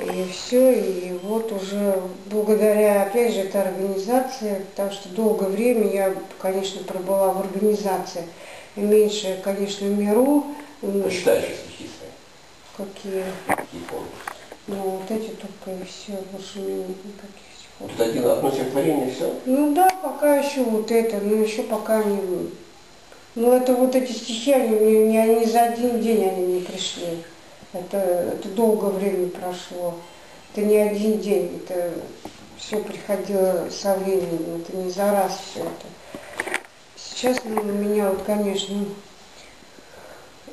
И все, и вот уже благодаря, опять же, этой организации, потому что долгое время я, конечно, пробыла в организации, и меньше, конечно, в миру. Еще стихи свои. Какие? Какие помнишь? Ну, вот эти только и все, больше у меня нет никаких. Вот один одно стихотворение, все. Ну да, пока еще вот это, но еще пока не... Ну это вот эти стихи, они, мне- не, они за один день они не пришли. Это, это долгое время прошло. Это не один день, это все приходило со временем, это не за раз все это. Сейчас ну, меня вот, конечно,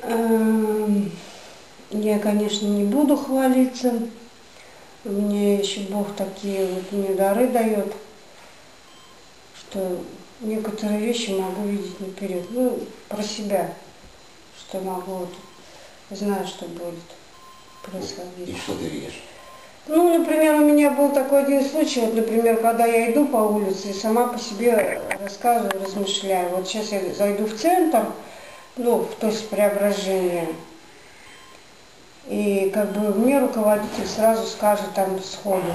эм, я, конечно, не буду хвалиться. Мне еще Бог такие вот мне дары дает, что некоторые вещи могу видеть наперед. Ну, про себя, что могу, вот, знаю, что будет происходить. И что ты видишь? Ну, например, у меня был такой один случай, вот, например, когда я иду по улице и сама по себе рассказываю, размышляю. Вот сейчас я зайду в центр, ну, в то есть преображение, и как бы мне руководитель сразу скажет там сходу,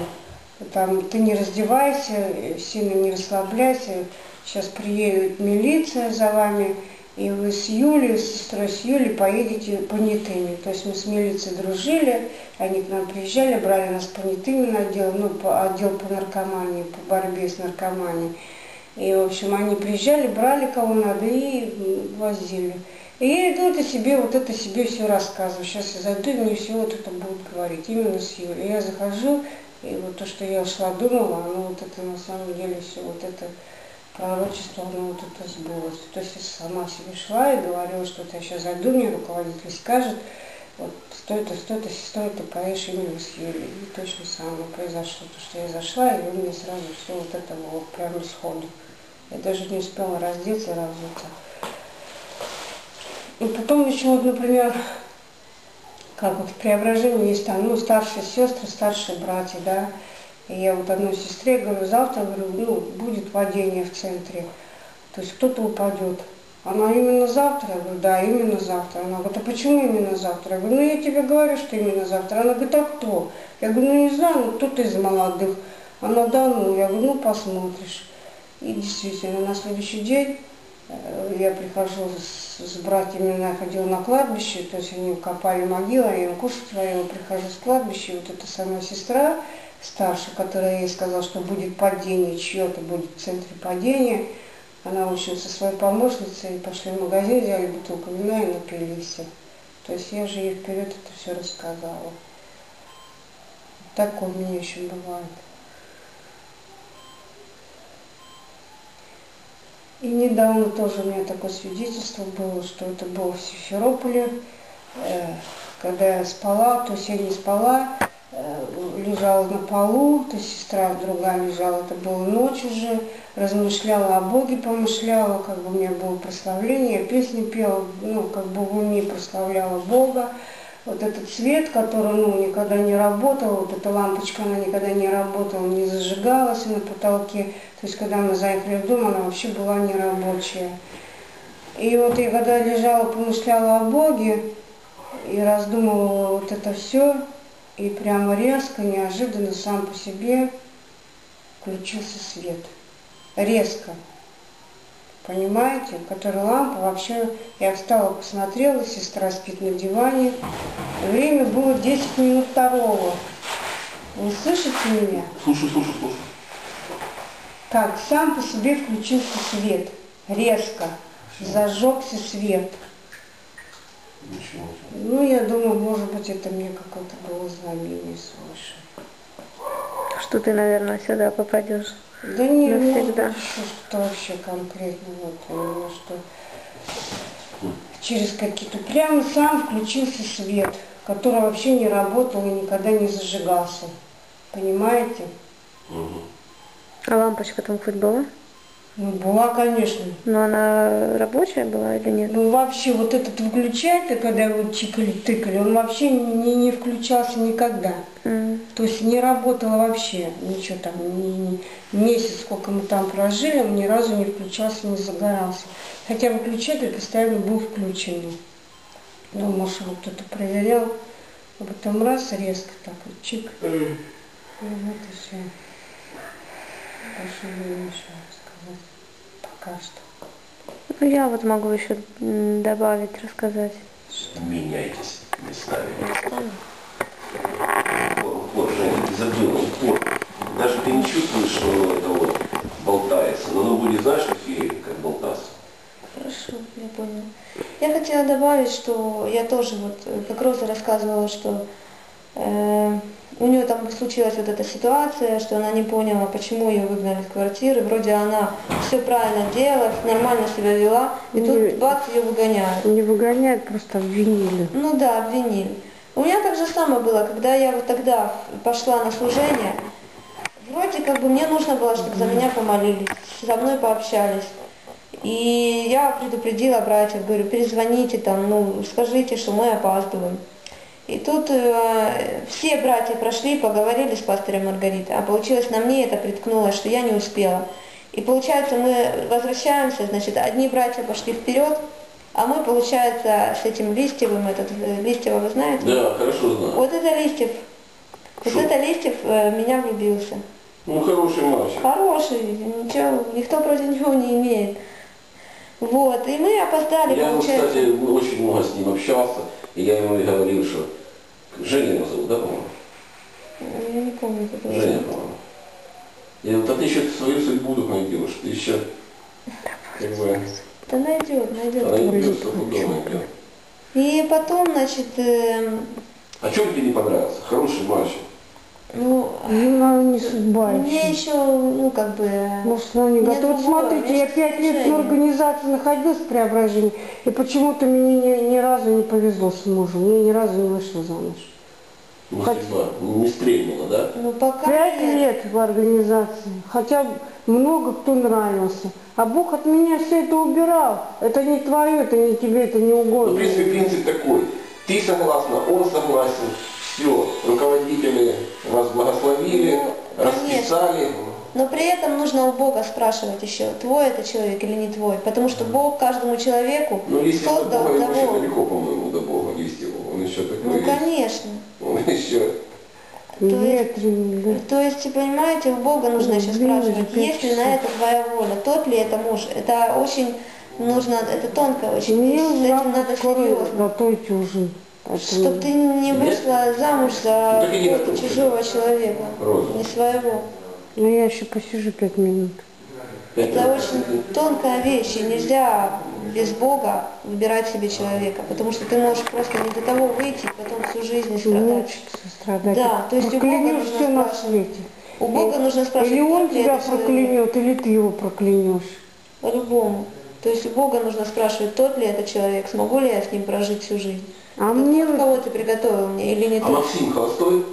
там, ты не раздевайся, сильно не расслабляйся, сейчас приедет милиция за вами, и вы с Юлей, с сестрой с Юлей поедете понятыми. То есть мы с милицией дружили, они к нам приезжали, брали нас понятыми на отдел, ну, по, отдел по наркомании, по борьбе с наркоманией. И, в общем, они приезжали, брали кого надо и возили. И я иду это себе, вот это себе все рассказываю. Сейчас я зайду, и мне все вот это будут говорить, именно с Юлей. Я захожу, и вот то, что я шла, думала, оно вот это на самом деле все вот это пророчество, оно вот это сбылось. То есть я сама себе шла и говорила, что я сейчас зайду, мне руководитель скажет, вот стой-то, сестрой ты поешь именно с Юлей. И точно самое произошло, то, что я зашла, и он мне сразу все вот это было прямо сходу. Я даже не успела раздеться и разуться. И потом еще, вот, например, как вот в преображении есть там, ну, старшие сестры, старшие братья, да, и я вот одной сестре говорю, завтра, говорю, ну, будет падение в центре, то есть кто-то упадет. Она именно завтра? Я говорю, да, именно завтра. Она говорит, а почему именно завтра? Я говорю, ну я тебе говорю, что именно завтра. Она говорит, а кто? Я говорю, ну не знаю, ну кто-то из молодых. Она, да, ну, я говорю, ну посмотришь. И действительно, на следующий день э, я прихожу с, с братьями, я ходила на кладбище, то есть они копали могилу, я им кушать варила, прихожу с кладбища, вот эта самая сестра старшая, которая ей сказала, что будет падение, чье-то будет в центре падения, она, в общем, со своей помощницей пошли в магазин, взяли бутылку вина и напились. То есть я же ей вперед это все рассказала. Такое меня еще бывает. И недавно тоже у меня такое свидетельство было, что это было в Симферополе, э, когда я спала, то есть я не спала, лежала на полу, то сестра другая лежала, это была ночь уже, размышляла о Боге, помышляла, как бы у меня было прославление, песни пела, ну, как бы в уме прославляла Бога. Вот этот свет, который, ну, никогда не работал, вот эта лампочка, она никогда не работала, не зажигалась на потолке. То есть, когда мы заехали в дом, она вообще была нерабочая. И вот я когда лежала, помышляла о Боге и раздумывала вот это все, и прямо резко, неожиданно сам по себе включился свет. Резко. Понимаете? Которая лампа вообще... Я встала, посмотрела, сестра спит на диване. Время было 10 минут второго. Вы слышите меня? Слушай, слушай, слушай. Так, сам по себе включился свет. Резко. Зажегся свет. Ничего. Ну, я думаю, может быть, это мне какое-то было знамение свыше. Что ты, наверное, сюда попадешь. Да не, ну, Навсегда. еще что вообще конкретно, вот именно что через какие-то, прямо сам включился свет, который вообще не работал и никогда не зажигался. Понимаете? Мгм. А лампочка там хоть была? Ну, была, конечно. Но она рабочая была или нет? Ну, вообще, вот этот выключатель, когда его чикали, тыкали, он вообще не, не включался никогда. М. То есть не работало вообще ничего там, ни- ни- месяц, сколько мы там прожили, он ни разу не включался, не загорался. Хотя выключатель постоянно был включен. Ну, может, его кто-то проверял, А потом раз резко так вот чик. И вот и все. Ничего сказать. Пока что. Ну, я вот могу еще добавить, рассказать. Меняйтесь местами. Вот, Женя, ты забыла, вот. Даже ты не чувствуешь, что это вот болтается, но оно будет, знаешь, в эфире, как болтаться. Хорошо, я поняла. Я хотела добавить, что я тоже, вот, э, как Роза рассказывала, что э, у нее там случилась вот эта ситуация, что она не поняла, почему ее выгнали из квартиры. Вроде она все правильно делала, нормально себя вела, и Не- тут бац, ее выгоняют. Не выгоняют, просто обвинили. Ну да, обвинили. У меня так же самое было, когда я вот тогда пошла на служение, вроде как бы мне нужно было, чтобы за меня помолились, со мной пообщались. И я предупредила братьев, говорю, перезвоните там, ну, скажите, что мы опаздываем. И тут э, все братья прошли, поговорили с пастором Маргаритой, а получилось на мне это приткнулось, что я не успела. И получается, мы возвращаемся, значит, одни братья пошли вперед, а мы, получается, с этим Листьевым, этот, э, Листьева вы знаете? Да, хорошо знаю. Вот это Листьев, вот Шо? это Листьев э, меня влюбился. Ну, хороший мальчик. Хороший, ничего, никто против него не имеет. Вот, и мы опоздали, Я, вот, получается. кстати, очень много с ним общался, и я ему и говорил, что Женя его зовут, да, по-моему? Я не помню, как его Женя, по-моему. Я говорю, да ты еще свою судьбу только найдешь, ты еще как бы Да найдет, найдет. найдешь, стопудово найдешь. И потом, значит, эм, А что тебе не понравился? Хороший мальчик. Ну, Ну, наверное, не судьба мне еще. ну, как бы, Может, она не готова. Вот смотрите, я пять лет в организации находилась в преображении, и почему-то мне ни, ни разу не повезло с мужем. Мне ни разу не вышла замуж. Не Хоть- судьба, не стрельнула, да? ну, пока Пять лет в организации. Хотя много кто нравился. А Бог от меня все это убирал. Это не твое, это не тебе, это не Ну, в угодно. принципе, принцип такой. Ты согласна, он согласен. Все, руководители вас благословили, Ну, конечно. расписали. Но при этом нужно у Бога спрашивать еще, твой это человек или не твой. Потому что Бог каждому человеку Ну, если создал Бога, ему еще того. далеко, по-моему, до Бога Листьеву. Он еще такой, Ну, конечно. он еще... Ветреный, да. То есть, понимаете, у Бога нужно еще спрашивать, есть ли на это твоя воля, тот ли это муж. Это очень нужно, это тонко очень. Мне с этим надо серьезно. Чтобы ты не вышла замуж за Ну, чужого человека, Роза. не своего. Ну, я еще посижу пять минут. Это очень тонкая вещь, и нельзя без Бога выбирать себе человека, потому что ты можешь просто не до того выйти, и потом всю жизнь страдать. Мучиться, страдать. Да, то есть у Бога Проклянешь нужно все на спрашивать. свете. У Бога нужно спрашивать, Или он тебя человек. проклянет, или ты его проклянешь. По-любому. То есть у Бога нужно спрашивать, тот ли это человек, смогу ли я с ним прожить всю жизнь. А мне кого ты приготовил мне или не А тот? Максим холостой?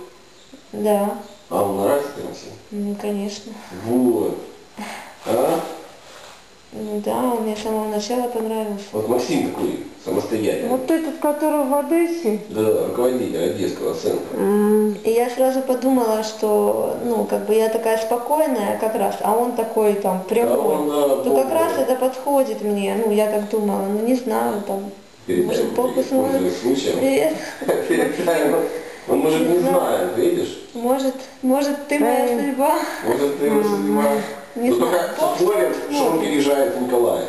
Да, А он нравится Максим? ну, конечно. Вот. А? Ну да, он мне с самого начала понравился. Вот Максим такой самостоятельный. вот этот, который в Одессе, Да, руководитель Одесского центра. а, И я сразу подумала, что, ну, как бы я такая спокойная как раз, а он такой там А прямой. он, да, То как раз да. это подходит мне, ну, я так думала, ну, не знаю, там, Передай может, случаем. Привет. Передай. Он может не знает, видишь? Может, может, ты моя судьба. Может, ты его судьба. Не Ну, знаю. только смотрит. что он переезжает в Николая.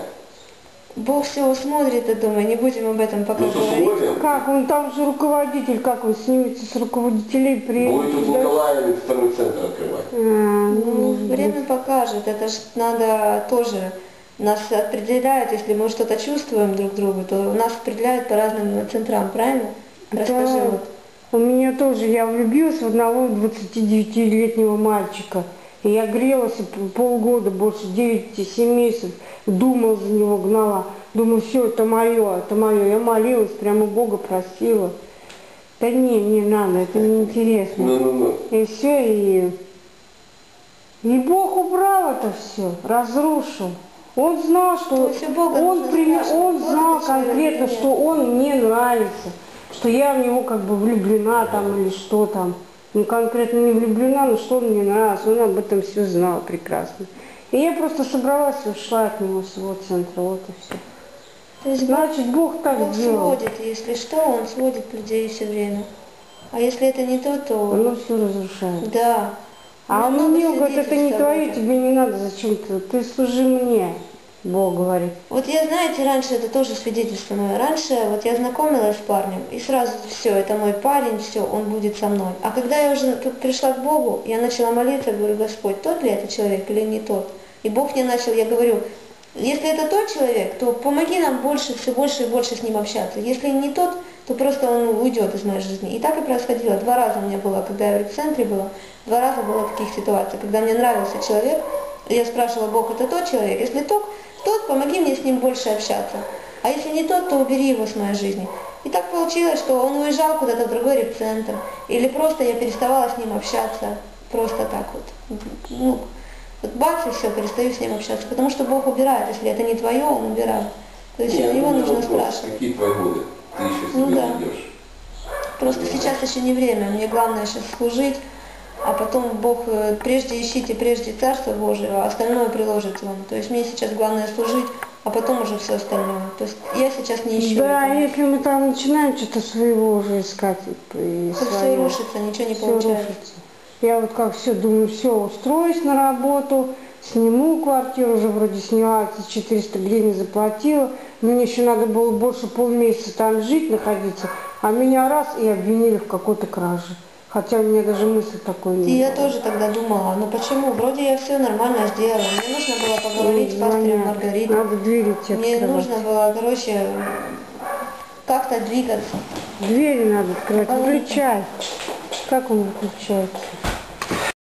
Бог все усмотрит, я думаю, не будем об этом пока Ну, говорить. как он там же руководитель, как он снимется с руководителей приедет. Будет тут? Николаеве второй центр открывать. А, ну, Ну, быть. время покажет, это ж надо тоже, нас определяют, если мы что-то чувствуем друг другу, то нас определяют по разным центрам, правильно? Расскажи Да. вот. У меня тоже, я влюбилась в одного 29-летнего мальчика. И я грелась полгода, больше 9-7 месяцев, думала за него, гнала. Думаю, все, это мое, это мое. Я молилась, прямо Бога просила. Да не, не надо, это неинтересно. Ну-ну-ну. И все, и... И Бог убрал это все, разрушил. Он знал, что он, при- он знал конкретно, что он мне нравится, что я в него как бы влюблена там или что там. Ну конкретно не влюблена, но что он мне нравится, он об этом все знал прекрасно. И я просто собралась и ушла от него с его центра, вот и все. То есть Значит, Бог так Бог сделал. сводит, если что, Он сводит людей все время. А если это не то, то Оно все разрушает. да. А он мне говорит, это не твое, тебе не надо, зачем ты? Ты служи мне, Бог говорит. Вот я, знаете, раньше это тоже свидетельство мое. Раньше вот я знакомилась с парнем, и сразу все, это мой парень, все, он будет со мной. А когда я уже пришла к Богу, я начала молиться, говорю, Господь, тот ли это человек или не тот? И Бог мне начал, я говорю, если это тот человек, то помоги нам больше, все больше и больше с ним общаться. Если не тот, то просто он уйдет из моей жизни. И так и происходило. Два раза у меня было, когда я в центре была, два раза было таких ситуаций, когда мне нравился человек, я спрашивала, Бог, это тот человек? Если тот, тот, помоги мне с ним больше общаться. А если не тот, то убери его с моей жизни. И так получилось, что он уезжал куда-то в другой репцентр. Или просто я переставала с ним общаться. Просто так вот. Ну, вот бац, и все, перестаю с ним общаться. Потому что Бог убирает. Если это не твое, он убирает. То есть Нет, его у меня нужно вопрос, спрашивать. Какие твои годы? Ты еще Ну себе да. ведешь. Просто сейчас еще не время. Мне главное сейчас служить. А потом Бог, э, прежде ищите, прежде Царство Божие, а остальное приложит вам. То есть мне сейчас главное служить, а потом уже все остальное. То есть я сейчас не ищу. Да, этого. если мы там начинаем что-то своего уже искать, и То все свое, рушится, ничего не всё получается. рушится. Я вот как все думаю, все, устроюсь на работу, сниму квартиру, уже вроде сняла, эти 400 гривен заплатила, мне еще надо было больше полмесяца там жить, находиться, а меня раз и обвинили в какой-то краже. Хотя у меня даже мысли такой не И я тоже тогда думала, ну почему? Вроде я все нормально сделала. Мне нужно было поговорить с Звонят, Маргаритой. Надо двери тебе Мне открывать. нужно было, короче, как-то двигаться. Двери надо открывать. Выключай. Как он выключается?